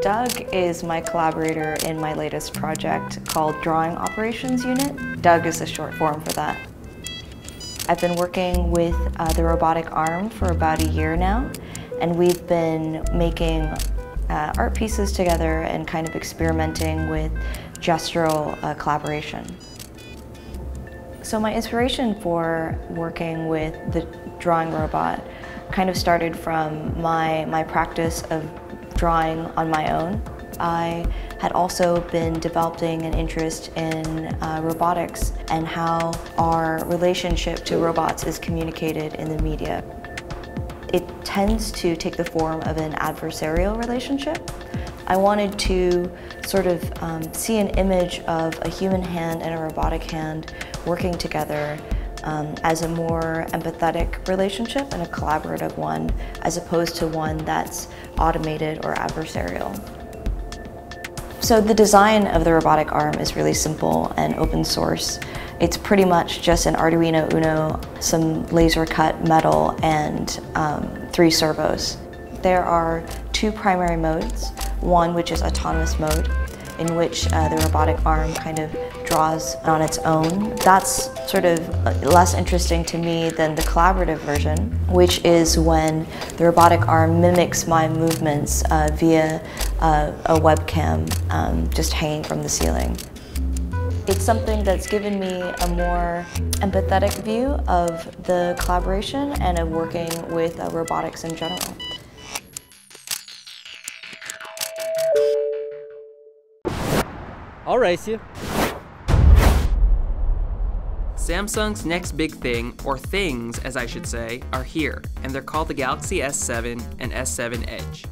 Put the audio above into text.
Doug is my collaborator in my latest project called Drawing Operations Unit. Doug is the short form for that. I've been working with uh, the robotic arm for about a year now, and we've been making uh, art pieces together and kind of experimenting with gestural uh, collaboration. So my inspiration for working with the drawing robot kind of started from my, my practice of drawing on my own. I had also been developing an interest in uh, robotics and how our relationship to robots is communicated in the media. It tends to take the form of an adversarial relationship. I wanted to sort of um, see an image of a human hand and a robotic hand working together um, as a more empathetic relationship and a collaborative one, as opposed to one that's automated or adversarial. So the design of the robotic arm is really simple and open source. It's pretty much just an Arduino Uno, some laser cut metal, and um, three servos. There are two primary modes, one which is autonomous mode, in which uh, the robotic arm kind of draws on its own. That's sort of less interesting to me than the collaborative version, which is when the robotic arm mimics my movements uh, via uh, a webcam um, just hanging from the ceiling. It's something that's given me a more empathetic view of the collaboration and of working with uh, robotics in general. I'll race you. Samsung's next big thing, or things as I should say, are here, and they're called the Galaxy S7 and S7 Edge.